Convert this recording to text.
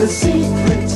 the secret